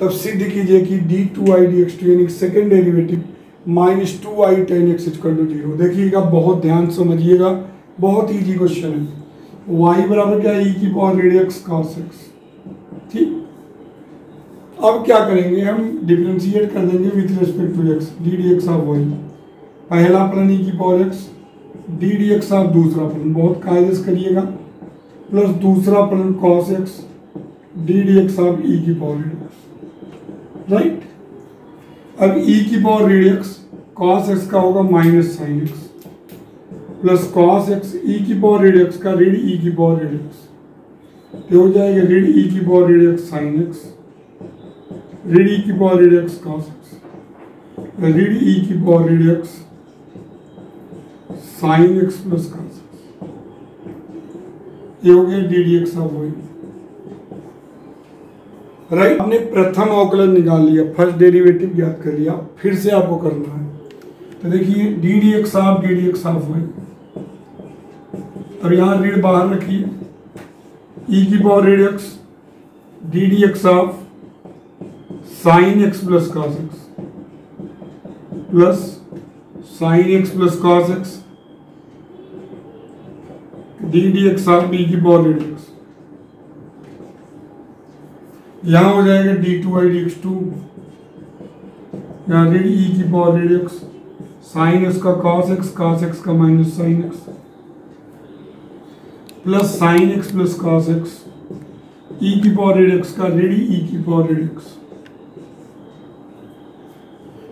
तब सिद्ध कीजिए कि d two y d x two यानी second derivative minus two y tan x equal to zero देखिएगा, बहुत ध्यान समझिएगा, बहुत इजी क्वेश्चन है। Y बराबर क्या है? E की पावर रेडियक्स cos x ठीक? अब क्या करेंगे? हम डिफ्रेंशिएट कर देंगे with respect to x d d x of y पहला फलन e की power x d d x of दूसरा फलन बहुत कायदे से करिएगा। प्लस दूसरा फलन cos x d d x of e की पावर राइट अब ई की पावर रेडियक्स cos x का होगा minus sine x plus cos x e की पावर रेडियक्स का ऋण ई की पावर रेडियक्स तो हो जाएगा ऋण ई की पावर रेडियक्स साइन एक्स ऋण ई की पावर रेडियक्स cos x ऋण ई की पावर रेडियक्स साइन एक्स प्लस x ये हो गया डी डी एक्स राइट हमने प्रथम अवकलन निकाल लिया फ़र्स्ट डेरिवेटिव ज्ञात कर लिया, फिर से आपको करना है। तो देखिए d d x of d d x of y अब यहाँ ऋण बाहर रखिए। ई की power रेडियक्स d d x of sine x plus cos x plus sine x plus cos x d d x of b की power रेडियक्स यहाँ हो जाएगा d two y d x two यहाँ ऋण ई की पावर रेडियक्स साइन एक्स का कॉस एक्स कॉस एक्स का minus sine x plus sine x plus cos x e की पावर रेडियक्स का ऋण ई की पावर रेडियक्स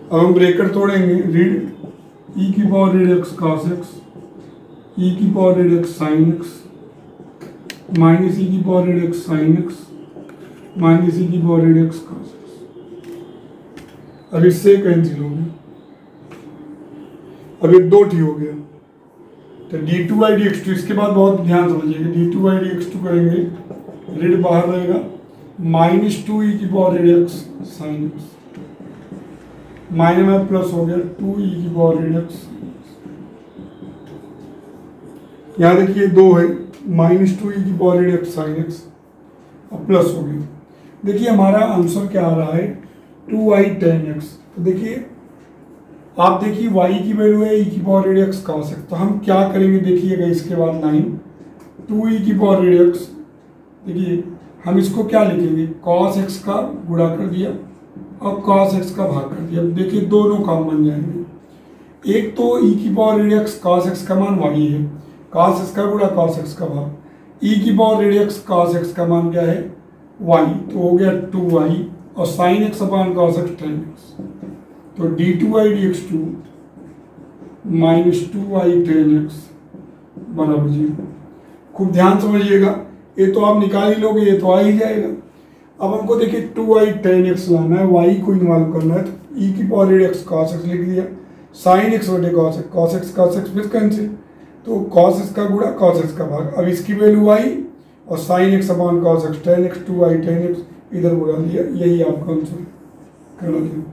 अब हम ब्रेकर तोड़ेंगे ऋण ई की पावर रेडियक्स कॉस एक्स ई की पावर रेडियक्स साइन एक्स माइनस ई की पावर रेडियक्स साइन एक्स माइनस ई की पावर रेडियक्स cos x. अब इससे कैंसिल हो गया। अब ये दो टी हो गया। तो d two by d x two इसके बाद बहुत ध्यान समझिएगा। D two by d x two करेंगे ऋण बाहर रहेगा। माइनस टू ई की पावर रेडियक्स साइन एक्स माइनस में प्लस हो गया टू ई की पावर रेडियक्स यहाँ देखिए दो है माइनस टू ई की पावर रेडियक्स साइन एक्स अब प्लस हो गया। देखिए, हमारा आंसर क्या आ रहा है? टू आई टेन एक्स तो देखिए, आप देखिए, y की वैल्यू है e की पावर रेडियक्स cos x तो हम क्या करेंगे, देखिएगा इसके बाद लाइन टू ई की पावर रेडियक्स देखिए, हम इसको क्या लिखेंगे? cos x का गुणा कर दिया और cos x का भाग कर दिया। अब देखिए, दोनों काम बन जाएँगे। एक तो e की पावर रेडियक्स cos x का मान y है cos x का गुणा cos x का भाग। e की पावर रेडियक्स cos x का मान क्या है? y तो हो गया टू वाई और sine x upon cos x tan x तो d two y d x two minus two y tan x बराबर ज़ीरो खूब ध्यान समझिएगा। ये तो आप निकाल ही लोगे, ये तो आ ही जाएगा। अब हमको देखिए टू आई टेन एक्स लाना है वाई को इन्वॉल्व करना है तो ई की पावर एक्स कॉस एक्स लिख दिया। साइन एक्स बटे cos x cos x cos x फिर कैंसिल तो कॉस इसका गुड़ा कॉस इसका भाग। अब इसकी वैल्यू आई और sine x upon cos x tan x to I tan x इधर बुरा लिया यही आपका आंसर करना चाहिए